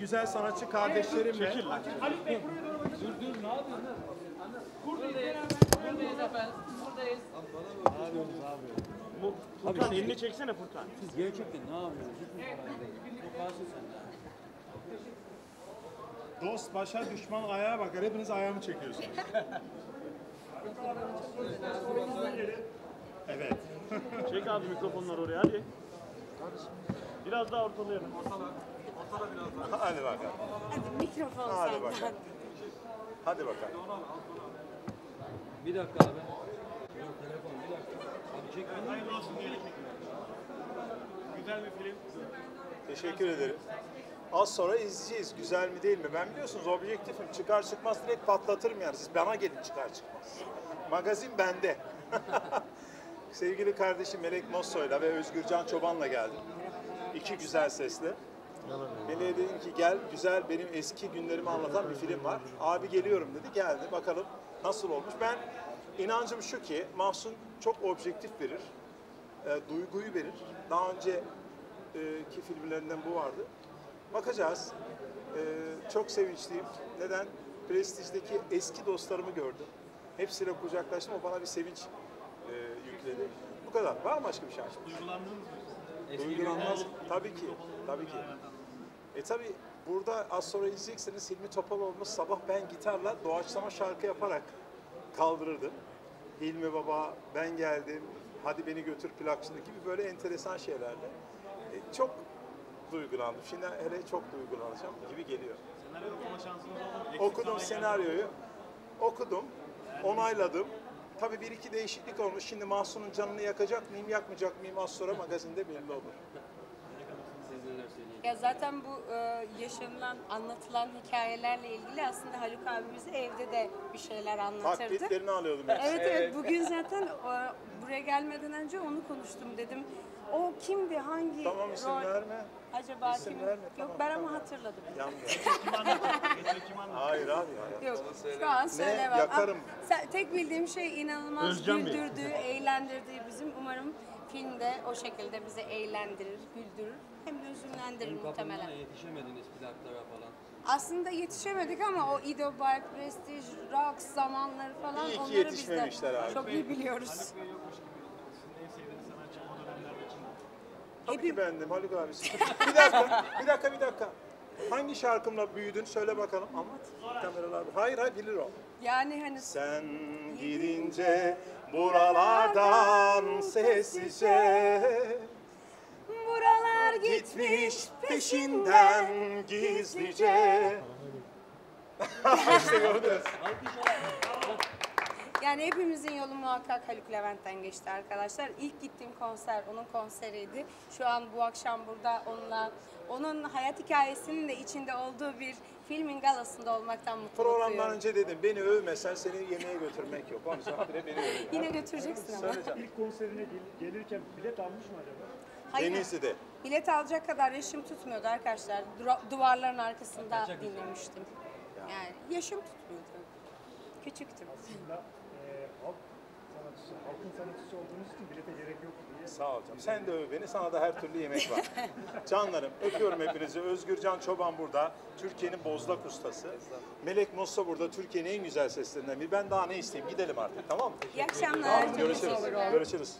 Güzel sanatçı kardeşlerimle Buradayız efendim. Buradayız. Furkan elini çeksene Furkan. Siz gerçekten ne yapıyorsunuz? Sen ya. dost başa düşman ayağa bakar. Hepiniz ayağımı çekiyorsunuz. evet. Çek abi mikrofonları oraya hadi. Biraz daha ortalayalım. Hadi bakalım. Hadi mikrofon Hadi senden. bakalım. Hadi bakalım. Bir dakika abi. Yok telefon bir dakika. Abi çek beni. Hayırlı olsun diyelim. Güzel bir film. Teşekkür ederim. Az sonra izleyeceğiz. Güzel mi değil mi? Ben biliyorsunuz objektifim. Çıkar çıkmaz direkt patlatırım yani. Siz bana gelin çıkar çıkmaz. Magazin bende. Sevgili kardeşim Melek Mosso'yla ve Özgürcan Çoban'la geldim. İki güzel sesle. Melek'e dedim ki gel güzel benim eski günlerimi anlatan bir film var. Abi geliyorum dedi geldi bakalım nasıl olmuş. Ben inancım şu ki Mahsun çok objektif verir. E, duyguyu verir. Daha önce e, ki filmlerinden bu vardı. Bakacağız. E, çok sevinçliyim. Neden? Prestij'deki eski dostlarımı gördüm. Hepsiyle kucaklaştım. O bana bir sevinç e, yükledi. Bu kadar. Var mı başka bir şey? Duygulandınız mı? Duygulanmaz. Tabii ki. Tabii ki. E tabii burada az sonra izleyeceksiniz Hilmi Topaloğlu'nu sabah ben gitarla doğaçlama şarkı yaparak kaldırırdım. Hilmi Baba, ben geldim, hadi beni götür plakçını gibi böyle enteresan şeylerle. E, çok duygulandım. Şimdi hele çok duygulanacağım gibi geliyor. Senaryo okuma şansınız oldu mu? Okudum senaryoyu, okudum, onayladım. Tabii bir iki değişiklik olmuş. Şimdi Mahsun'un canını yakacak mıyım, yakmayacak mıyım az sonra magazinde belli olur. Ya zaten bu e, yaşanılan, anlatılan hikayelerle ilgili aslında Haluk abi bize evde de bir şeyler anlatırdı. Taklitlerini alıyordum. hep. Evet evet bugün zaten e, buraya gelmeden önce onu konuştum dedim. O kimdi, hangi Tamam isim rol? verme. Acaba İsim kim? verme, Yok tamam, ben ama tamam. hatırladım. Anlatır? Hayır abi. hayır. Yok şu an söylemem. Yakarım. Ama sen- tek bildiğim şey inanılmaz Özcan Bey. güldürdüğü, eğlendirdiği bizim. Umarım filmde o şekilde bizi eğlendirir, güldürür. Hem de üzünlendirir Benim muhtemelen. kapımdan yetişemediniz plaklara falan. Aslında yetişemedik ama o Ido Bark, Prestige, Rock zamanları falan İyi ki onları biz de abi. çok iyi biliyoruz. Haluk Bey yokmuş gibi. Sizin en sevdiğiniz sanatçı o dönemlerde kim? Tabii ki bendim Haluk abisi. bir dakika, bir dakika, bir dakika. Hangi şarkımla büyüdün söyle bakalım. Anlat. Kameralar. Hayır hayır bilir o. Yani hani Sen gidince buralardan sessizce buralar gitmiş peşinden gizlice. işte gördünüz. Yani hepimizin yolu muhakkak Haluk Levent'ten geçti arkadaşlar. İlk gittiğim konser onun konseriydi. Şu an bu akşam burada onunla onun hayat hikayesinin de içinde olduğu bir filmin galasında olmaktan mutluluk Programdan duyuyorum. önce dedim beni övmesen seni yemeğe götürmek yok. Onun için beni övüyor. Yine götüreceksin ama. Söyleyeceğim. İlk konserine gel- gelirken bilet almış mı acaba? Hayır. Denizli'de. Bilet alacak kadar yaşım tutmuyordu arkadaşlar. Dura- duvarların arkasında dinlemiştim. Yani yaşım tutmuyordu. Küçüktüm. aslında e, halk sanatçısı, halkın sanatçısı olduğunuz için bilete gerek yok diye. Sağ ol canım. Sen de öv beni. Sana da her türlü yemek var. Canlarım öpüyorum hepinizi. Özgürcan Çoban burada. Türkiye'nin bozlak ustası. Melek Mossa burada. Türkiye'nin en güzel seslerinden biri. Ben daha ne isteyeyim? Gidelim artık tamam mı? İyi akşamlar. Görüşürüz. Görüşürüz.